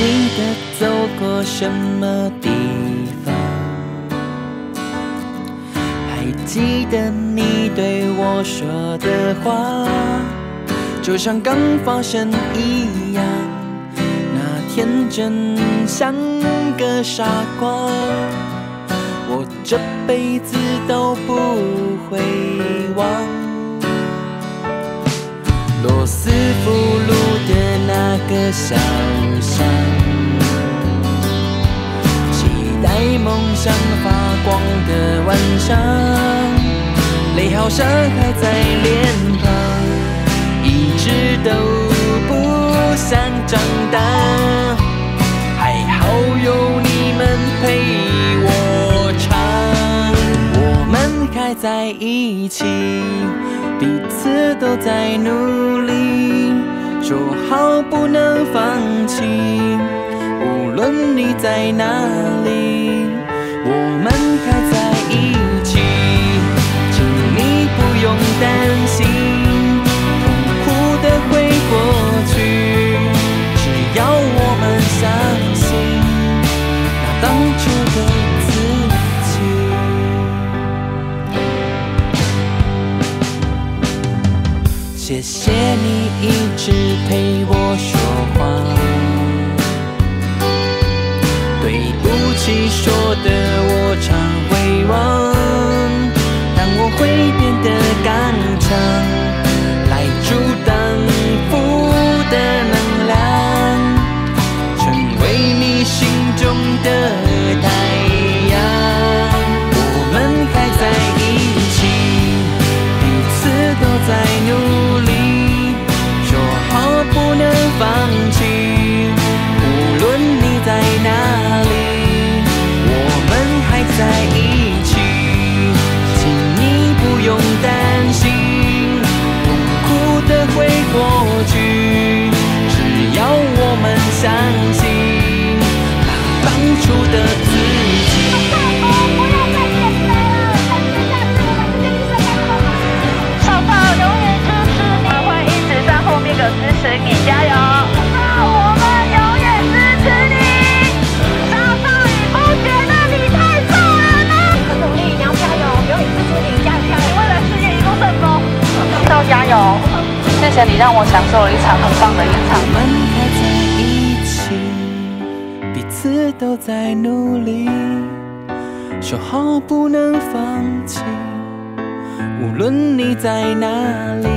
记得走过什么地方？还记得你对我说的话，就像刚发生一样，那天真像个傻瓜，我这辈子都不会忘。罗斯福路的那个小晚上，泪好像还在脸庞，一直都不想长大。还好有你们陪我唱，我们还在一起。彼此都在努力，说好不能放弃。无论你在哪里，我们谢谢你一直陪我说话，对不起说的谢谢你让我享受了一场很棒的演唱我们在一起，彼此都在努力，说好不能放弃。无论你在哪里，